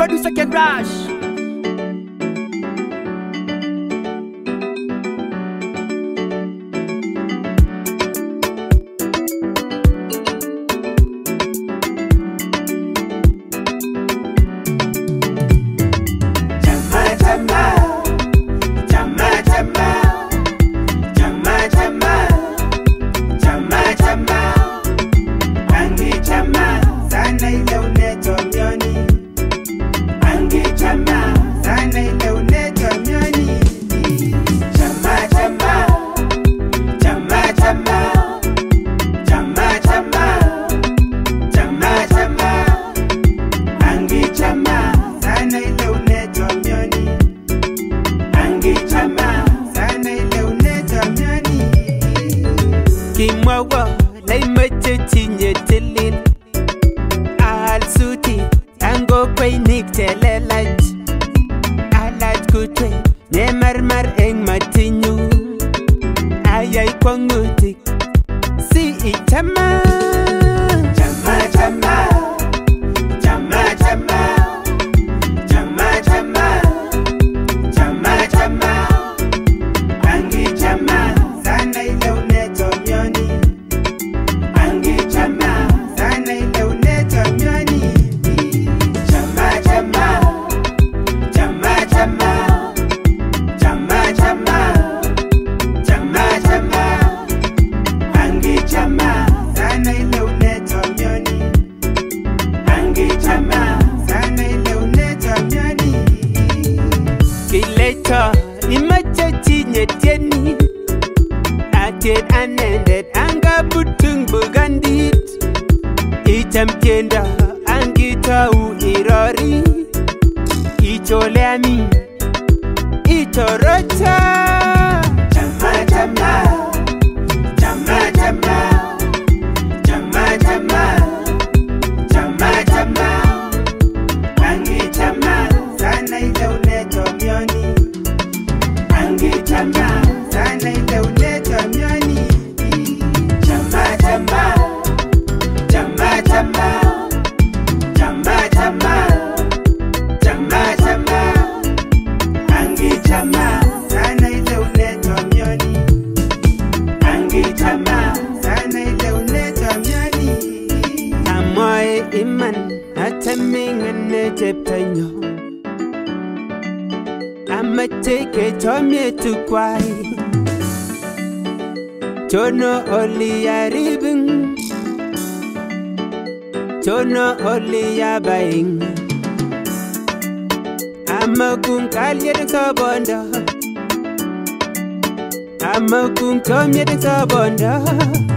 producer Ken Rush. koy niktele laj alaj kute ne marmar eng matinyu. Ayay kwangutik si ichama chama chama champion unended anga butung bugandit i champion da mingane cheptonyo I'ma take it on me to cry. Chono only a ribing Chono only a buying I'ma kung kalyer ka bonda I'ma kung tomyer ka bonda